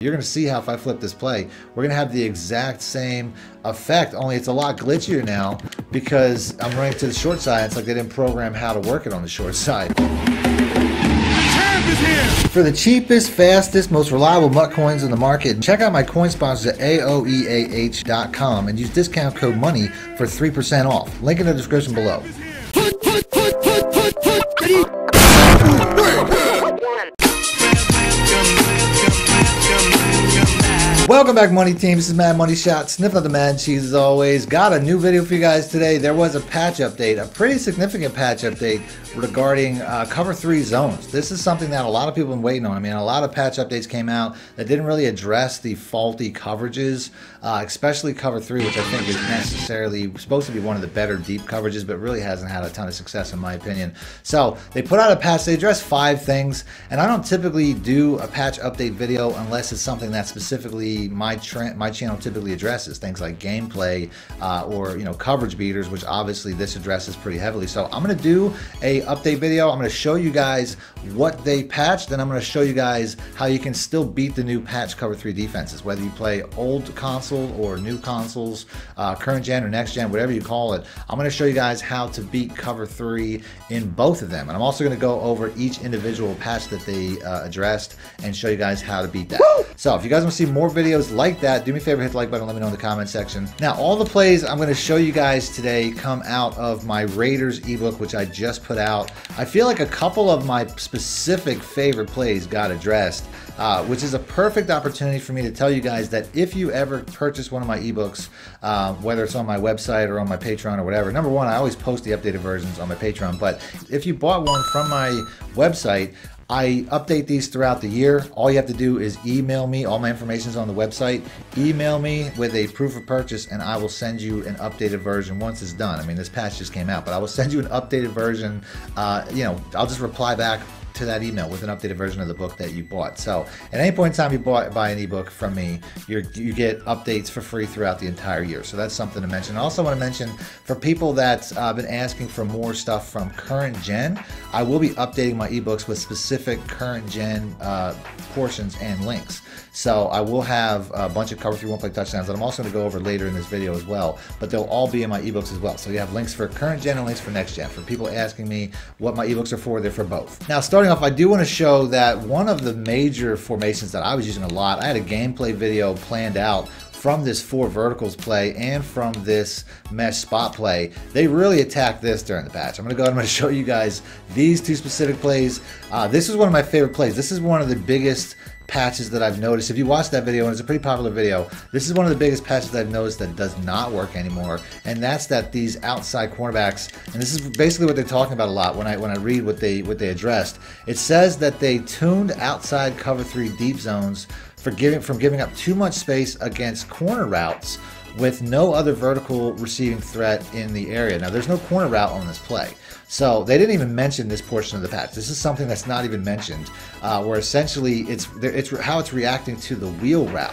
You're going to see how if I flip this play, we're going to have the exact same effect, only it's a lot glitchier now because I'm running to the short side. It's like they didn't program how to work it on the short side. For the cheapest, fastest, most reliable MUT coins in the market, check out my coin sponsors at AOEAH.com and use discount code MONEY for 3% off. Link in the description below. Welcome back, Money Team. This is Madden Moneyshot, sniffing of the mad cheese as always. Got a new video for you guys today. There was a patch update, a pretty significant patch update regarding uh, Cover 3 zones. This is something that a lot of people have been waiting on. I mean, a lot of patch updates came out that didn't really address the faulty coverages, uh, especially Cover 3, which I think is necessarily supposed to be one of the better deep coverages, but really hasn't had a ton of success in my opinion. So they put out a patch, they address five things, and I don't typically do a patch update video unless it's something that specifically my my channel typically addresses things like gameplay uh, or you know coverage beaters, which obviously this addresses pretty heavily. So I'm going to do a update video. I'm going to show you guys what they patched, and I'm going to show you guys how you can still beat the new patch cover three defenses, whether you play old console or new consoles, uh, current gen or next gen, whatever you call it. I'm going to show you guys how to beat cover three in both of them, and I'm also going to go over each individual patch that they uh, addressed and show you guys how to beat that. Woo! So if you guys want to see more videos videos like that, do me a favor, hit the like button, let me know in the comment section. Now, all the plays I'm going to show you guys today come out of my Raiders ebook, which I just put out. I feel like a couple of my specific favorite plays got addressed, uh, which is a perfect opportunity for me to tell you guys that if you ever purchase one of my ebooks, uh, whether it's on my website or on my Patreon or whatever, number one, I always post the updated versions on my Patreon, but if you bought one from my website, I update these throughout the year. All you have to do is email me. All my information is on the website. Email me with a proof of purchase, and I will send you an updated version once it's done. I mean, this patch just came out, but I will send you an updated version. Uh, you know, I'll just reply back to that email with an updated version of the book that you bought. So at any point in time you bought, buy an ebook from me, you you get updates for free throughout the entire year. So that's something to mention. I also want to mention for people that have uh, been asking for more stuff from current gen, I will be updating my ebooks with specific current gen uh, portions and links. So I will have a bunch of cover three one play touchdowns that I'm also going to go over later in this video as well. But they'll all be in my ebooks as well. So you have links for current gen and links for next gen. For people asking me what my ebooks are for, they're for both. Now starting off, I do want to show that one of the major formations that I was using a lot, I had a gameplay video planned out from this four verticals play and from this mesh spot play. They really attacked this during the patch. I'm going to go ahead and show you guys these two specific plays. Uh, this is one of my favorite plays. This is one of the biggest patches that I've noticed. If you watch that video, and it's a pretty popular video, this is one of the biggest patches I've noticed that does not work anymore, and that's that these outside cornerbacks, and this is basically what they're talking about a lot when I when I read what they what they addressed. It says that they tuned outside cover three deep zones for giving from giving up too much space against corner routes with no other vertical receiving threat in the area. Now, there's no corner route on this play. So they didn't even mention this portion of the patch. This is something that's not even mentioned, uh, where essentially it's it's how it's reacting to the wheel route.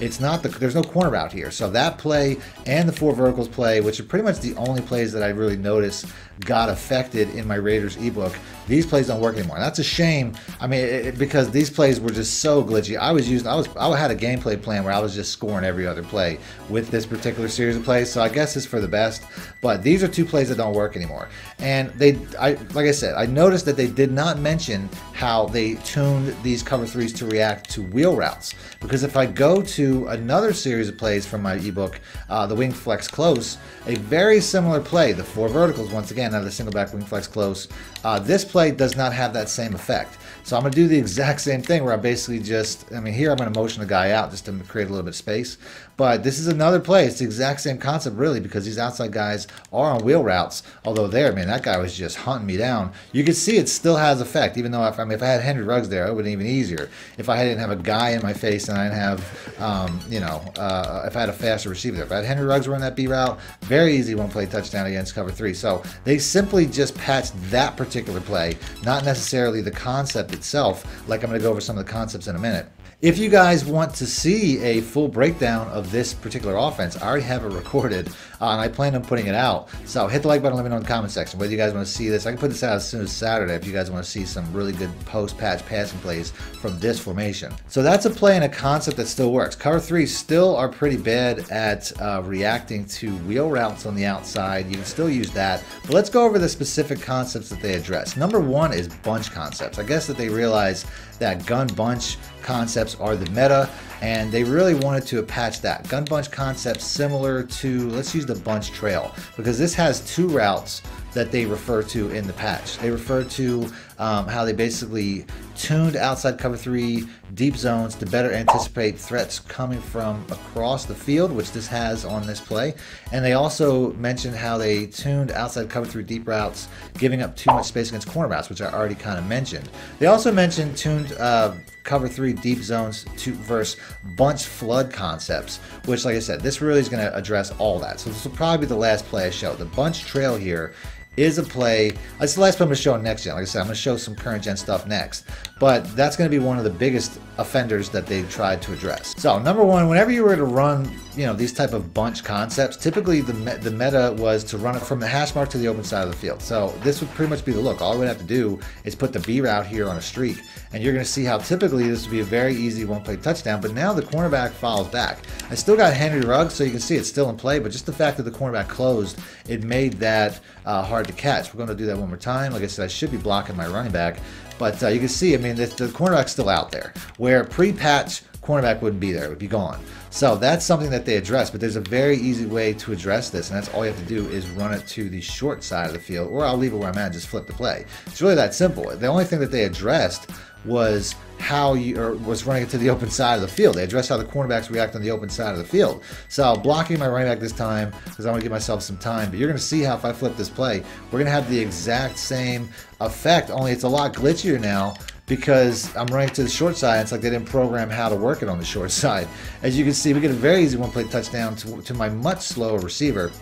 It's not the there's no corner route here. So that play and the four verticals play, which are pretty much the only plays that I really noticed got affected in my Raiders ebook. These plays don't work anymore. that's a shame. I mean, it, because these plays were just so glitchy. I was using I was I had a gameplay plan where I was just scoring every other play with this particular series of plays. So I guess it's for the best. But these are two plays that don't work anymore. And they, I like I said, I noticed that they did not mention how they tuned these cover threes to react to wheel routes. Because if I go to another series of plays from my ebook, uh, the Wing Flex Close, a very similar play, the four verticals once again out of the single back Wing Flex Close, uh, this play does not have that same effect. So I'm going to do the exact same thing where I basically just, I mean, here I'm going to motion the guy out just to create a little bit of space. But this is another play. It's the exact same concept, really, because these outside guys are on wheel routes. Although there, man, that guy was just hunting me down. You can see it still has effect, even though if, I mean, if I had Henry Ruggs there, it would have been even easier. If I didn't have a guy in my face and I didn't have, um, you know, uh, if I had a faster receiver there. If I had Henry Ruggs run that B route, very easy one play touchdown against cover three. So they simply just patched that particular play, not necessarily the concept itself, like I'm going to go over some of the concepts in a minute. If you guys want to see a full breakdown of this particular offense, I already have it recorded uh, and I plan on putting it out. So hit the like button, let me know in the comment section whether you guys want to see this. I can put this out as soon as Saturday if you guys want to see some really good post-patch passing plays from this formation. So that's a play and a concept that still works. Cover three still are pretty bad at uh, reacting to wheel routes on the outside. You can still use that. But let's go over the specific concepts that they address. Number one is bunch concepts. I guess that they realize that gun bunch concepts are the meta and they really wanted to patch that. Gun bunch concepts similar to, let's use the bunch trail because this has two routes that they refer to in the patch. They refer to um, how they basically tuned outside cover three deep zones to better anticipate threats coming from across the field, which this has on this play. And they also mentioned how they tuned outside cover three deep routes, giving up too much space against corner routes, which I already kind of mentioned. They also mentioned tuned uh, cover three deep zones to verse bunch flood concepts, which, like I said, this really is going to address all that. So this will probably be the last play I show. The bunch trail here is a play. That's the last play I'm going to show on next gen. Like I said, I'm going to show some current gen stuff next. But that's going to be one of the biggest offenders that they tried to address. So number one, whenever you were to run, you know, these type of bunch concepts, typically the, me the meta was to run it from the hash mark to the open side of the field. So this would pretty much be the look. All we would have to do is put the B route here on a streak. And you're going to see how typically this would be a very easy one-play touchdown. But now the cornerback follows back. I still got Henry Ruggs, so you can see it's still in play. But just the fact that the cornerback closed, it made that uh, hard to catch. We're going to do that one more time. Like I said, I should be blocking my running back. But uh, you can see, I mean, the, the cornerback's still out there. Where pre-patch, cornerback wouldn't be there. It would be gone. So that's something that they address, but there's a very easy way to address this, and that's all you have to do is run it to the short side of the field, or I'll leave it where I'm at and just flip the play. It's really that simple. The only thing that they addressed was how you or was running it to the open side of the field. They addressed how the cornerbacks react on the open side of the field. So blocking my running back this time because I want to give myself some time. But you're going to see how if I flip this play, we're going to have the exact same effect. Only it's a lot glitchier now because I'm running to the short side. It's like they didn't program how to work it on the short side. As you can see, we get a very easy one-play touchdown to, to my much slower receiver.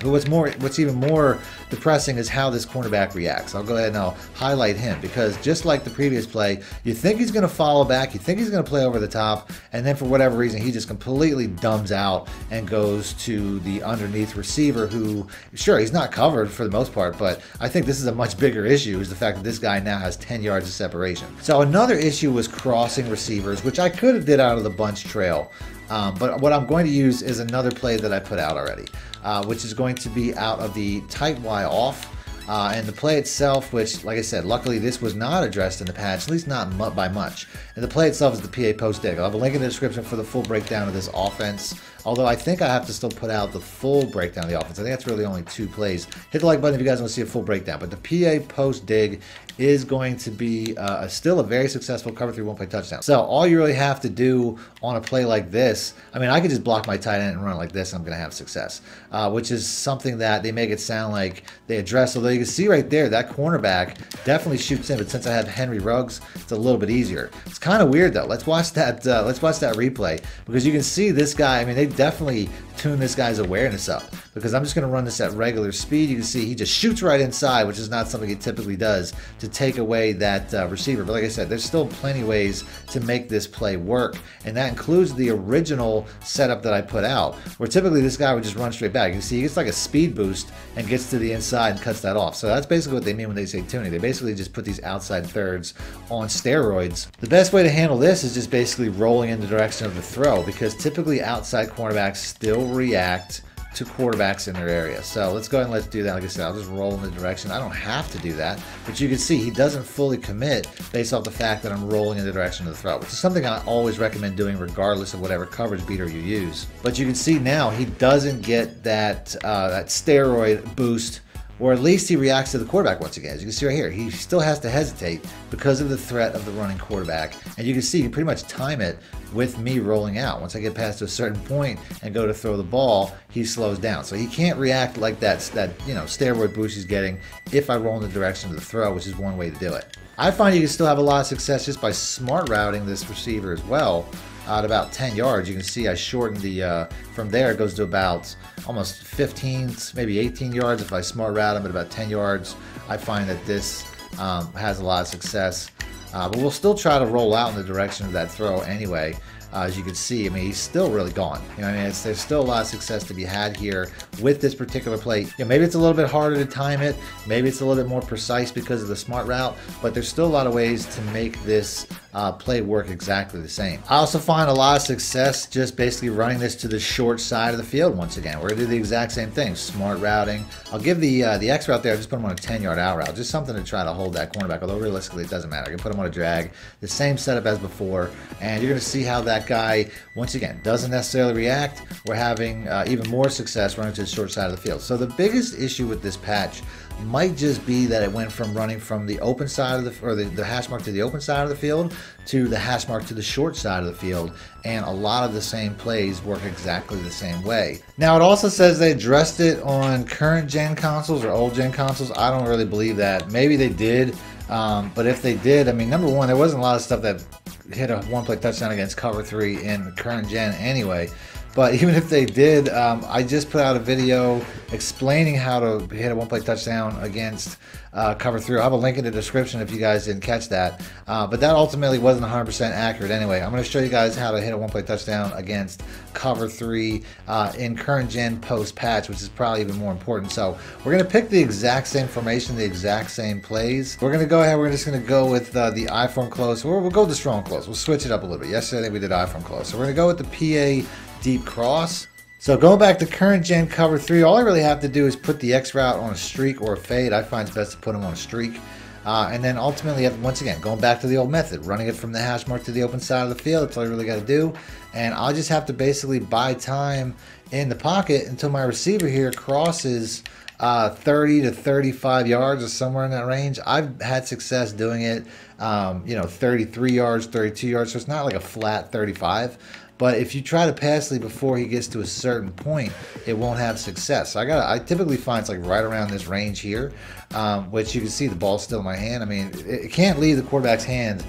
But what's more, what's even more depressing is how this cornerback reacts. I'll go ahead and I'll highlight him because just like the previous play, you think he's going to follow back, you think he's going to play over the top, and then for whatever reason, he just completely dumbs out and goes to the underneath receiver who, sure, he's not covered for the most part, but I think this is a much bigger issue is the fact that this guy now has 10 yards of separation. So another issue was crossing receivers, which I could have did out of the bunch trail. Um, but what I'm going to use is another play that I put out already, uh, which is going to be out of the tight Y off. Uh, and the play itself, which, like I said, luckily this was not addressed in the patch, at least not mu by much. And the play itself is the PA post dig. I'll have a link in the description for the full breakdown of this offense. Although I think I have to still put out the full breakdown of the offense. I think that's really only two plays. Hit the like button if you guys want to see a full breakdown. But the PA post dig is going to be uh, still a very successful cover three one play touchdown. So all you really have to do on a play like this, I mean, I could just block my tight end and run like this, I'm going to have success, uh, which is something that they make it sound like they address. Although you can see right there, that cornerback definitely shoots in, but since I have Henry Ruggs, it's a little bit easier. It's kind of weird though. Let's watch that. Uh, let's watch that replay because you can see this guy. I mean, they definitely tune this guy's awareness up because I'm just going to run this at regular speed. You can see he just shoots right inside, which is not something he typically does to take away that uh, receiver. But like I said, there's still plenty ways to make this play work, and that includes the original setup that I put out, where typically this guy would just run straight back. You can see he gets like a speed boost and gets to the inside and cuts that off. So that's basically what they mean when they say tuning. They basically just put these outside thirds on steroids. The best way to handle this is just basically rolling in the direction of the throw because typically outside cornerbacks still react to quarterbacks in their area. So let's go ahead and let's do that. Like I said, I'll just roll in the direction. I don't have to do that, but you can see he doesn't fully commit based off the fact that I'm rolling in the direction of the throw, which is something I always recommend doing regardless of whatever coverage beater you use. But you can see now he doesn't get that, uh, that steroid boost or at least he reacts to the quarterback once again. As you can see right here, he still has to hesitate because of the threat of the running quarterback. And you can see, you pretty much time it with me rolling out. Once I get past a certain point and go to throw the ball, he slows down. So he can't react like that, that you know, steroid boost he's getting if I roll in the direction of the throw, which is one way to do it. I find you can still have a lot of success just by smart routing this receiver as well at about 10 yards. You can see I shortened the, uh, from there it goes to about almost 15, maybe 18 yards. If I smart route them at about 10 yards, I find that this um, has a lot of success. Uh, but we'll still try to roll out in the direction of that throw anyway. Uh, as you can see, I mean, he's still really gone. You know, I mean, there's still a lot of success to be had here with this particular play. You know, maybe it's a little bit harder to time it. Maybe it's a little bit more precise because of the smart route, but there's still a lot of ways to make this uh, play work exactly the same. I also find a lot of success just basically running this to the short side of the field once again. We're gonna do the exact same thing, smart routing. I'll give the uh, the X route there, I just put him on a 10 yard out route, just something to try to hold that cornerback, although realistically it doesn't matter. I can put him on a drag, the same setup as before, and you're gonna see how that guy once again, doesn't necessarily react. We're having uh, even more success running to the short side of the field. So the biggest issue with this patch might just be that it went from running from the open side of the or the, the hash mark to the open side of the field to the hash mark to the short side of the field. And a lot of the same plays work exactly the same way. Now it also says they addressed it on current gen consoles or old gen consoles. I don't really believe that. Maybe they did um, but if they did i mean number one there wasn't a lot of stuff that hit a one play touchdown against cover three in current gen anyway. But even if they did, um, I just put out a video explaining how to hit a one play touchdown against uh, cover three. I have a link in the description if you guys didn't catch that. Uh, but that ultimately wasn't 100% accurate anyway. I'm going to show you guys how to hit a one play touchdown against cover three uh, in current gen post patch, which is probably even more important. So we're going to pick the exact same formation, the exact same plays. We're going to go ahead, we're just going to go with uh, the I form close, we'll go with the strong close. We'll switch it up a little bit. Yesterday we did I form close. So we're going to go with the PA deep cross. So going back to current gen cover three, all I really have to do is put the X route on a streak or a fade. I find it's best to put them on a streak. Uh, and then ultimately, once again, going back to the old method, running it from the hash mark to the open side of the field. That's all you really got to do. And I'll just have to basically buy time in the pocket until my receiver here crosses uh, 30 to 35 yards or somewhere in that range. I've had success doing it, um, you know, 33 yards, 32 yards. So it's not like a flat 35. But if you try to pass lead before he gets to a certain point, it won't have success. So I got I typically find it's like right around this range here, um, which you can see the ball's still in my hand. I mean, it, it can't leave the quarterback's hand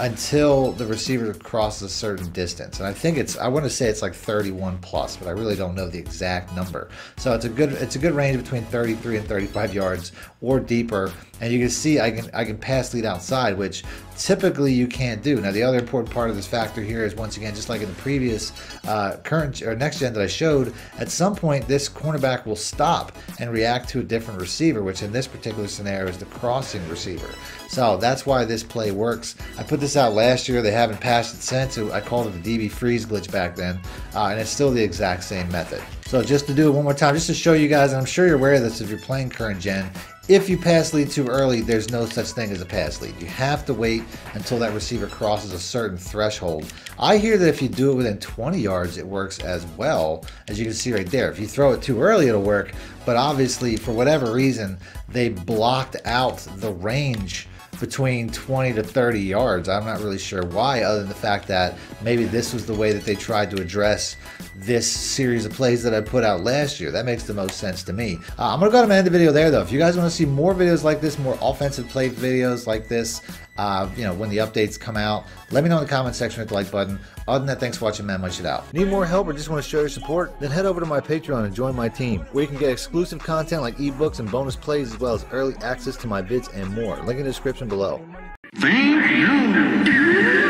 until the receiver crosses a certain distance. And I think it's I want to say it's like 31 plus, but I really don't know the exact number. So it's a good it's a good range between 33 and 35 yards or deeper. And you can see I can I can pass lead outside, which typically you can't do. Now the other important part of this factor here is once again, just like in the previous uh, current or next gen that I showed, at some point this cornerback will stop and react to a different receiver, which in this particular scenario is the crossing receiver. So that's why this play works. I put this out last year. They haven't passed it since. I called it the DB freeze glitch back then, uh, and it's still the exact same method. So just to do it one more time, just to show you guys, and I'm sure you're aware of this if you're playing current gen, if you pass lead too early, there's no such thing as a pass lead. You have to wait until that receiver crosses a certain threshold. I hear that if you do it within 20 yards, it works as well, as you can see right there. If you throw it too early, it'll work, but obviously, for whatever reason, they blocked out the range between 20 to 30 yards. I'm not really sure why, other than the fact that maybe this was the way that they tried to address this series of plays that I put out last year. That makes the most sense to me. Uh, I'm going to go ahead and end the video there, though. If you guys want to see more videos like this, more offensive play videos like this, uh, you know, when the updates come out, let me know in the comment section with the like button. Other than that, thanks for watching, man. Much it out. Need more help or just want to show your support? Then head over to my Patreon and join my team, where you can get exclusive content like ebooks and bonus plays, as well as early access to my vids and more. Link in the description below. Thank you.